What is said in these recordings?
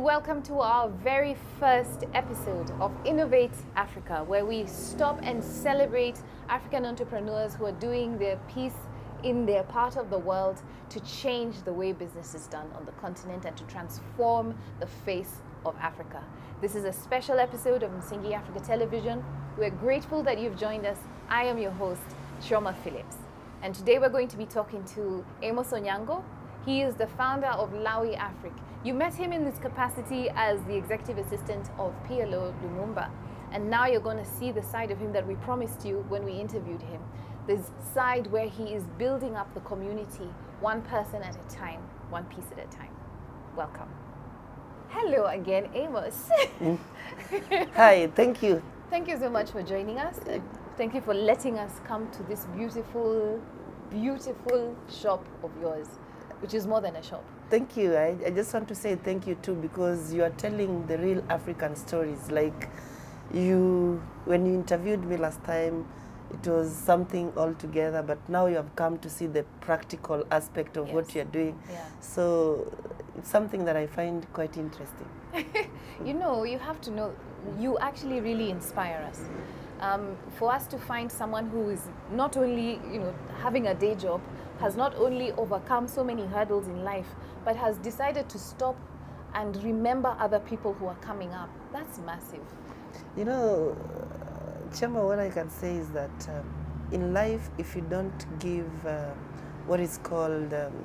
welcome to our very first episode of Innovate Afrika, where we stop and celebrate African entrepreneurs who are doing their piece in their part of the world to change the way business is done on the continent and to transform the face of Africa. This is a special episode of Msingi Afrika Television. We're grateful that you've joined us. I am your host, Shoma Phillips. And today we're going to be talking to Amos Onyango. He is the founder of Lawy Africa. You met him in this capacity as the executive assistant of PLO Lumumba. And now you're going to see the side of him that we promised you when we interviewed him. This side where he is building up the community one person at a time, one piece at a time. Welcome. Hello again, Amos. Mm. Hi, thank you. Thank you so much for joining us. Thank you for letting us come to this beautiful, beautiful shop of yours, which is more than a shop. Thank you. I, I just want to say thank you too because you are telling the real African stories. Like you, when you interviewed me last time, it was something altogether, but now you have come to see the practical aspect of what you're doing. Yeah. So it's something that I find quite interesting. you know, you have to know, you actually really inspire us. Um, for us to find someone who is not only, you know, having a day job, has not only overcome so many hurdles in life, but has decided to stop and remember other people who are coming up. That's massive. You know, Chema, what I can say is that um, in life, if you don't give uh, what is called um,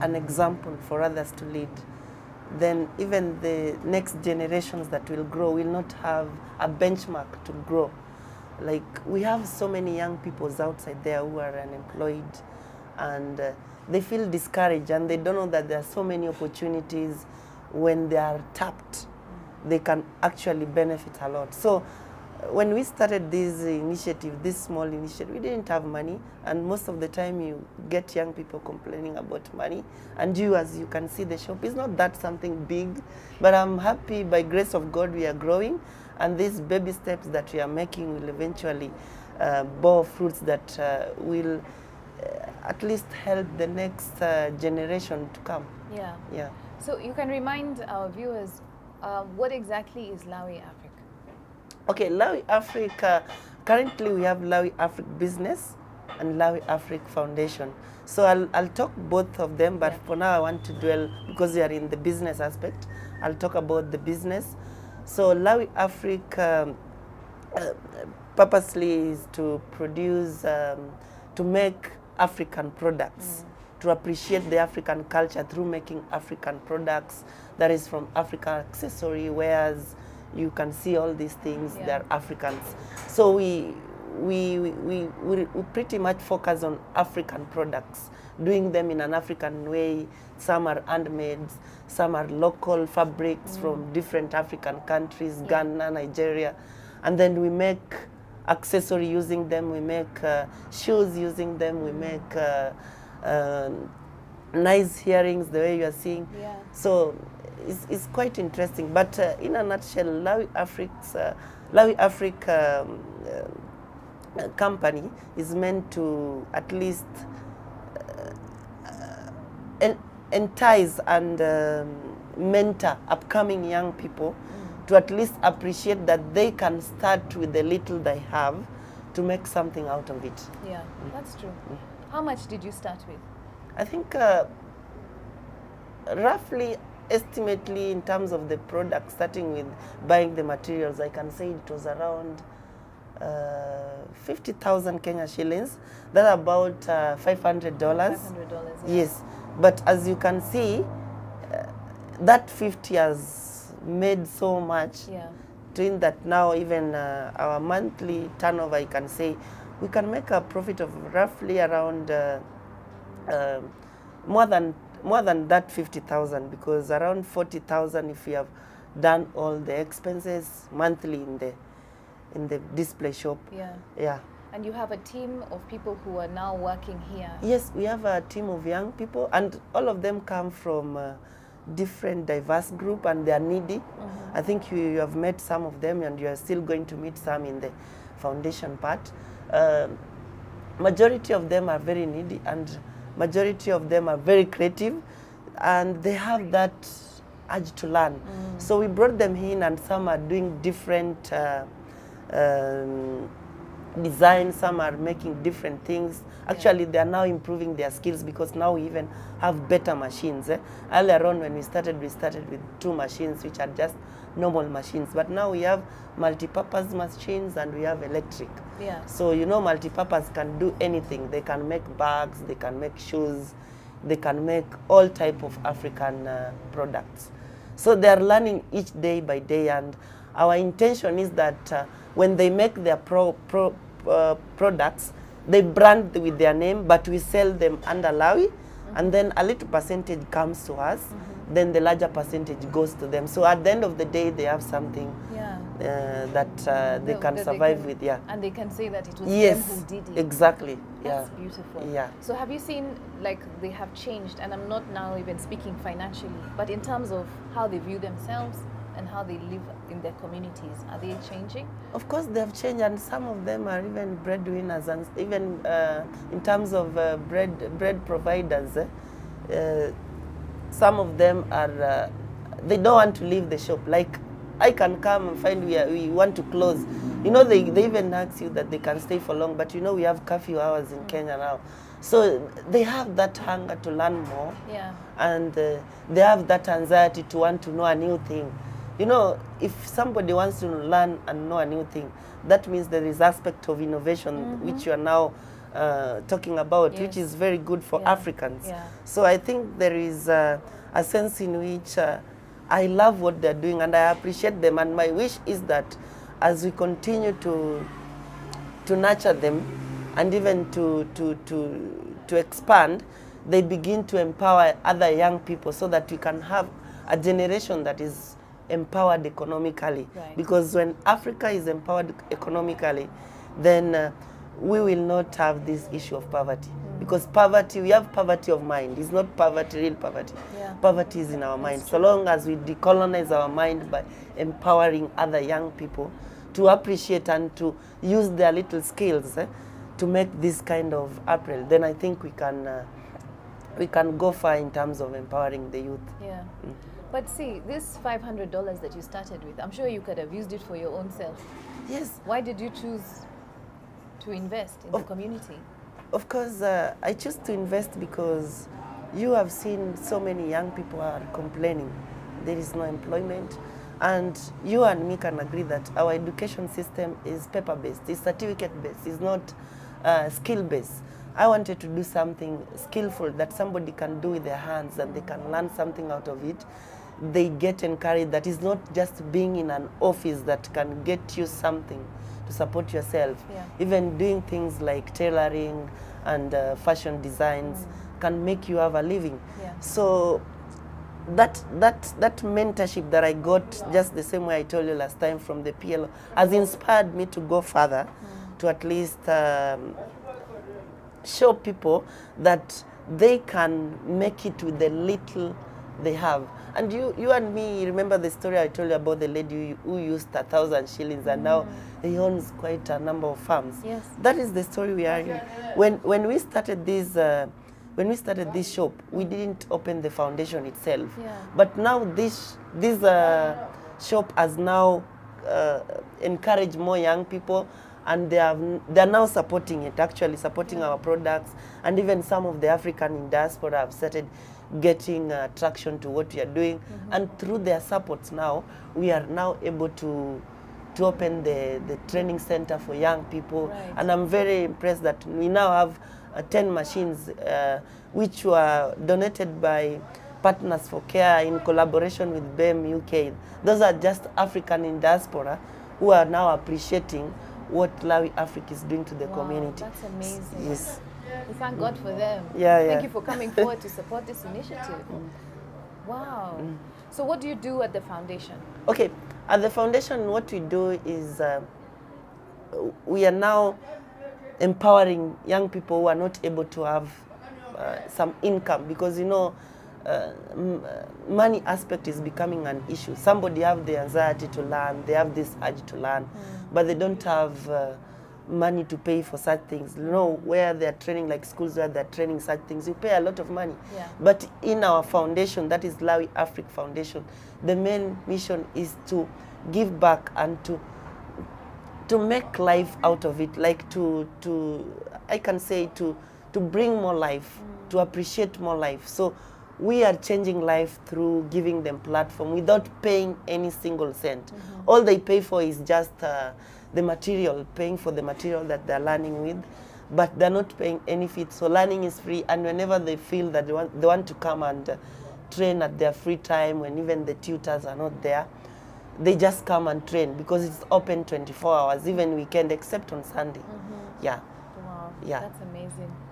an example for others to lead, then even the next generations that will grow will not have a benchmark to grow. Like we have so many young people outside there who are unemployed and uh, they feel discouraged and they don't know that there are so many opportunities when they are tapped they can actually benefit a lot. So when we started this initiative, this small initiative, we didn't have money, and most of the time you get young people complaining about money. And you, as you can see, the shop is not that something big, but I'm happy by grace of God we are growing, and these baby steps that we are making will eventually uh, bear fruits that uh, will uh, at least help the next uh, generation to come. Yeah. Yeah. So you can remind our viewers uh, what exactly is Lawy Africa? Okay, Lawy Africa, currently we have Lawy Africa Business and Lawy Africa Foundation. So I'll, I'll talk both of them, but Yeah. for now I want to dwell, because they are in the business aspect, I'll talk about the business. So Lawy Africa um, uh, purposely is to produce, um, to make African products, to appreciate the African culture through making African products, that is from African accessory, wares, you can see all these things, Yeah. they're Africans. So we, we, we, we, we pretty much focus on African products, doing them in an African way. Some are handmade, some are local fabrics from different African countries, Ghana, Nigeria. And then we make accessory using them, we make uh, shoes using them, we make uh, uh, nice hearings the way you are seeing. Yeah. So it's, it's quite interesting. But uh, in a nutshell, Lawy Africa's, uh, Lawy Africa um, company is meant to at least uh, en- entice and um, mentor upcoming young people to at least appreciate that they can start with the little they have to make something out of it. Yeah, that's true. How much did you start with? I think uh, roughly, estimately, in terms of the product, starting with buying the materials, I can say it was around uh, 50,000 Kenya shillings. That's about uh, $500. $500. Yeah. Yes, but as you can see, uh, that 50 has made so much Yeah. doing that now even uh, our monthly turnover i can say we can make a profit of roughly around uh, uh, more than more than that 50000 because around 40000 if we have done all the expenses monthly in the in the display shop Yeah. yeah And you have a team of people who are now working here. Yes, we have a team of young people, and all of them come from uh, different diverse group, and they are needy. I think you, you have met some of them, and you are still going to meet some in the foundation part. Uh, majority of them are very needy, and majority of them are very creative, and they have that urge to learn. So we brought them in, and some are doing different uh, um, design, some are making different things. Actually, they are now improving their skills because now we even have better machines. Eh? Earlier on, when we started, we started with two machines, which are just normal machines. But now we have multi-purpose machines and we have electric. Yeah. So you know, multi-purpose can do anything. They can make bags, they can make shoes, they can make all type of African uh, products. So they are learning each day by day, and our intention is that uh, when they make their pro, pro, uh, products, they brand with their name, but we sell them under Lawy, and then a little percentage comes to us. Then the larger percentage goes to them. So at the end of the day, they have something Yeah. uh, that uh, they No, can that survive can- with. Yeah. And they can say that it was Yes. them who did it. Exactly. Yeah. That's beautiful. Yeah. So have you seen like they have changed and I'm not now even speaking financially, but in terms of how they view themselves and how they live in their communities, are they changing? Of course, they have changed, and some of them are even breadwinners, and even uh, in terms of uh, bread bread providers. eh, uh, some of them are uh, they don't want to leave the shop. Like I can come and find we, are, we want to close. You know, they, they even ask you that they can stay for long, but you know we have curfew hours in Kenya now, so they have that hunger to learn more Yeah. and uh, they have that anxiety to want to know a new thing. You know, if somebody wants to learn and know a new thing, that means there is aspect of innovation which you are now uh, talking about, which is very good for Yeah. Africans. Yeah. So I think there is uh, a sense in which uh, I love what they're doing and I appreciate them. And my wish is that as we continue to to nurture them and even to, to, to, to expand, they begin to empower other young people so that we can have a generation that is empowered economically. Right. Because when Africa is empowered economically, then uh, we will not have this issue of poverty. Because poverty, we have poverty of mind. It's not poverty, real poverty. Yeah. Poverty is in our mind. So long as we decolonize our mind by empowering other young people to appreciate and to use their little skills eh, to make this kind of apparel, then I think we can uh, we can go far in terms of empowering the youth. Yeah. But see, this $500 that you started with, I'm sure you could have used it for your own self. Yes, Why did you choose to invest in the community? of course, uh, I choose to invest because you have seen so many young people are complaining there is no employment. And you and me can agree that our education system is paper based, it's certificate based, it's not uh, skill based. I wanted to do something skillful that somebody can do with their hands and they can learn something out of it. They get encouraged that it's not just being in an office that can get you something to support yourself. Yeah. Even doing things like tailoring and uh, fashion designs can make you have a living. Yeah. So that that that mentorship that I got just the same way I told you last time from the PLO has inspired me to go further to at least um, show people that they can make it with the little they have. And you, you and me, remember the story I told you about the lady who who used a thousand shillings and now he owns quite a number of farms. Yes. That is the story we are in. When when we started this, uh, when we started this shop, we didn't open the foundation itself. Yeah. But now this this uh, shop has now uh, encouraged more young people, and they have they are now supporting it. Actually, supporting our products, and even some of the African in diaspora have started getting uh, traction to what we are doing. Mm -hmm. And through their supports now, we are now able to to open the, the training center for young people. Right. And I'm very impressed that we now have uh, 10 machines uh, which were donated by Partners for Care in collaboration with BEM UK. Those are just African in diaspora who are now appreciating what Lawy Africa is doing to the Wow, community. that's amazing. Yes. We thank God for them. Yeah, Thank yeah. you for coming forward to support this initiative. Wow. So what do you do at the foundation? Okay, at the foundation, what we do is uh, we are now empowering young people who are not able to have uh, some income because you know uh, uh, money aspect is becoming an issue. Somebody have the anxiety to learn, they have this urge to learn, but they don't have uh, money to pay for such things. You know, where they're training, like schools where they're training such things, you pay a lot of money. Yeah. But in our foundation, that is Lawy Africa Foundation, the main mission is to give back and to to make life out of it, like to to I can say to to bring more life, to appreciate more life. So we are changing life through giving them platform without paying any single cent. All they pay for is just uh, the material, paying for the material that they're learning with, but they're not paying any fee. So learning is free, and whenever they feel that they want, they want to come and uh, train at their free time, when even the tutors are not there, they just come and train because it's open 24 hours, even weekend, except on Sunday. Yeah. Wow. Yeah. That's amazing.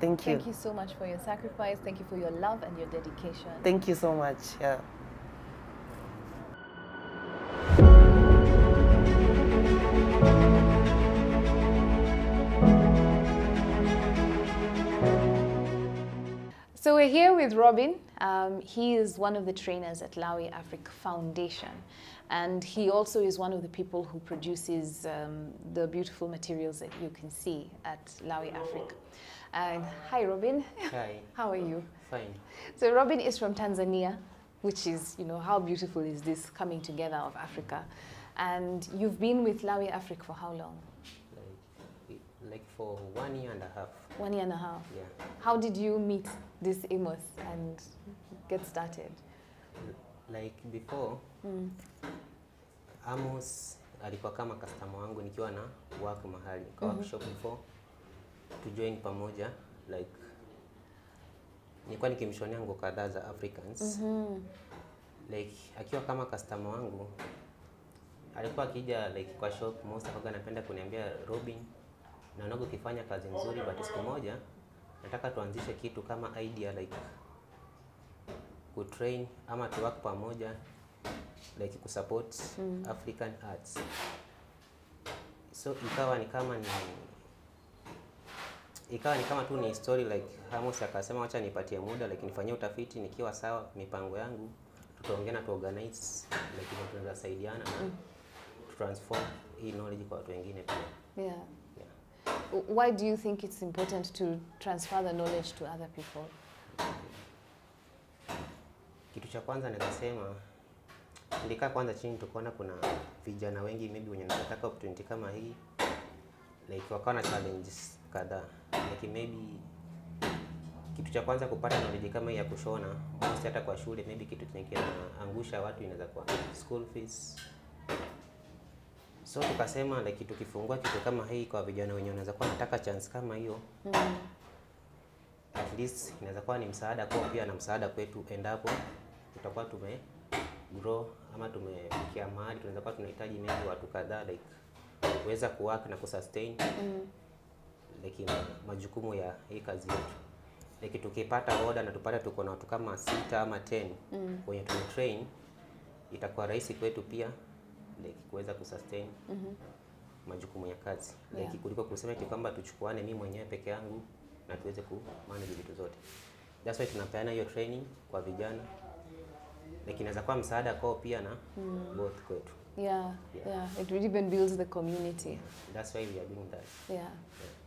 Thank you. Thank you so much for your sacrifice. Thank you for your love and your dedication. Thank you so much. Yeah. So we're here with Robin. Um, he is one of the trainers at Lawy Africa Foundation. And he also is one of the people who produces um, the beautiful materials that you can see at Lawy Africa. And hi, Robin. Hi, How are you? fine. So Robin is from Tanzania, which is, you know, how beautiful is this coming together of Africa? And you've been with Lawi Africa for how long? Like, like for one year and a half. One year and a half. Yeah. How did you meet this Amos and get started? Like before, Mm. Amos alikuwa kama customer wangu nikiwa na work mahali kwa workshop before to join pamoja like nilikuwa nikimshonea nguo kadhaa za Africans mm -hmm. like akiwa kama customer wangu alikuwa akija like kwa shop most akaga anapenda kuniambia Robin, naona ukifanya kazi nzuri but siku moja nataka tuanzishe kitu kama idea like kutrain ama tu work pamoja like kusupport African arts. So ikawa ni kama ni ikawa ni kama tu ni story like Hamos akasema wacha nipatie muda like nifanyie utafiti nikiwa sawa mipango yangu tutaongea na tuorganize like tunaweza saidiana na transform hii knowledge kwa watu wengine pia. Yeah. Yeah. Why do you think it's important to transfer the knowledge to other people? Kitu cha kwanza naweza sema tulikaa kwanza chini tukaona kuna vijana wengi maybe wenye wanataka opportunity kama hii like wakawa na challenges kadhaa like maybe kitu cha kwanza kupata knowledge kama hii ya kushona basi hata kwa shule maybe kitu chenye kinaangusha watu inaweza kuwa school fees so tukasema like tukifungua kitu kama hii kwa vijana wenye wanaweza kuwa nataka chance kama hiyo Mm. at least inaweza kuwa ni msaada kwa pia na msaada kwetu endapo tutakuwa tume grow ama tumefikia mahali tunaweza kuwa tunahitaji maybe watu kadhaa like kuweza kuwork na kusustain Mm. Like majukumu ya hii kazi yetu like tukipata order na tupate tuko na watu kama sita ama 10 Mm. wenye tumetrain itakuwa rahisi kwetu pia like kuweza kusustain -hmm. majukumu ya kazi like Yeah. kuliko kusema eti kwamba tuchukuane mimi mwenyewe peke yangu na tuweze ku manage vitu zote. That's why tunapeana hiyo training kwa vijana like inaweza kuwa msaada kwao pia na mm. both kwetu. Yeah, Yeah. yeah. It really even builds the community. That's why we are doing that. Yeah. yeah.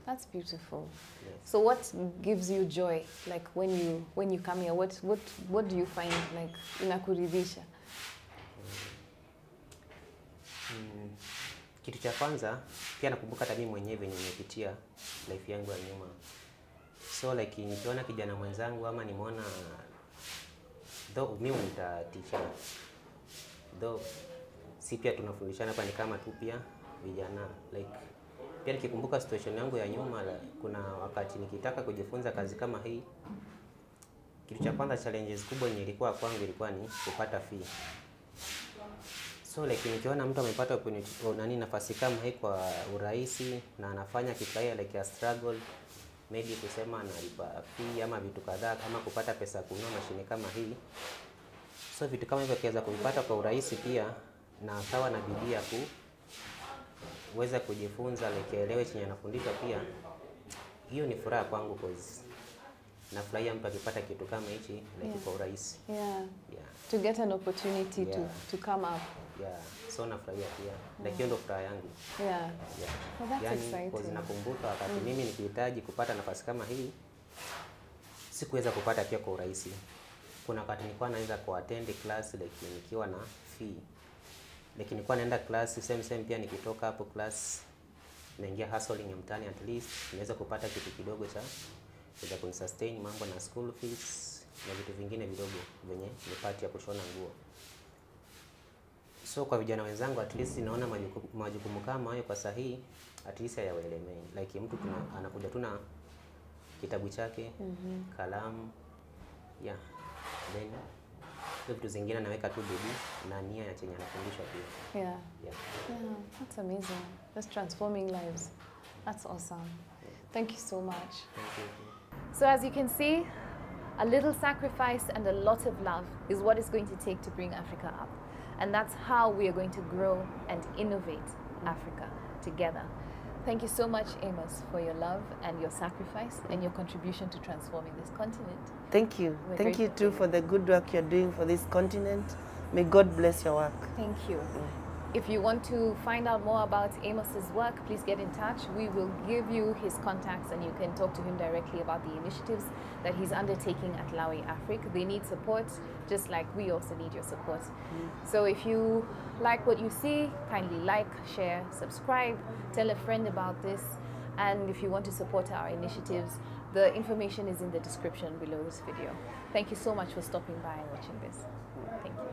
That's beautiful. Yes. So what gives you joy like when you when you come here what what what do you find like inakuridhisha? Mm, kitu cha kwanza pia nakumbuka hata mimi mwenyewe venye nimepitia life yangu ya nyuma. So like nikiona kijana mwenzangu ama nimeona though mimi nita though si pia tunafundishana hapa ni kama tu pia vijana. Like pia nikikumbuka situation yangu ya nyuma kuna wakati nikitaka kujifunza kazi kama hii kitu cha kwanza challenges kubwa yenye ilikuwa kwangu ilikuwa ni kupata fee. So like nikiona mtu amepata oh, nani nafasi kama hii kwa urahisi na anafanya kikaia like a struggle maybe kusema analipa fee ama vitu kadhaa kama kupata pesa kununua mashine kama hii. So vitu kama hivyo akiweza kuvipata kwa urahisi pia na akawa na bidii ya kuweza kujifunza like chenye anafundishwa pia hiyo ni furaha kwangu cause nafurahia mtu akipata kitu kama hichi like Yeah. kwa urahisi Yeah. yeah. To get an opportunity Yeah. to to come up. yeah so nafurahia pia na hiyo ndo furaha yangu Yeah. yeah. Well, that's yani exciting. nakumbuka wakati mimi nikihitaji kupata nafasi kama hii sikuweza kupata pia kwa urahisi kuna wakati nilikuwa naweza kuattend class like nikiwa na fee like nilikuwa naenda class same same pia nikitoka hapo class naingia hustling ya mtaani at least naweza kupata kitu kidogo cha kuweza kunisustain mambo na school fees na vitu vingine vidogo venye ni part ya kushona nguo. So kwa vijana wenzangu at least naona majukumu, kama hayo kwa sahihi at least hayawaelemei. Like mtu tuna, anakuja tu na kitabu chake kalamu yeah then hizo vitu zingine anaweka tu bidii na nia ya chenye anafundishwa pia Yeah. yeah. Yeah, that's amazing. That's transforming lives. That's awesome. Thank you so much. Thank you. So as you can see, a little sacrifice and a lot of love is what it's going to take to bring Africa up. And that's how we are going to grow and innovate Africa together. Thank you so much, Amos, for your love and your sacrifice and your contribution to transforming this continent. Thank you. We're Thank you too for for the good work you're doing for this continent. May God bless your work. Thank you. Mm. If you want to find out more about Amos's work, please get in touch. We will give you his contacts and you can talk to him directly about the initiatives that he's undertaking at Lawy Africa. They need support, just like we also need your support. So if you like what you see, kindly like, share, subscribe, tell a friend about this. And if you want to support our initiatives, the information is in the description below this video. Thank you so much for stopping by and watching this. Thank you.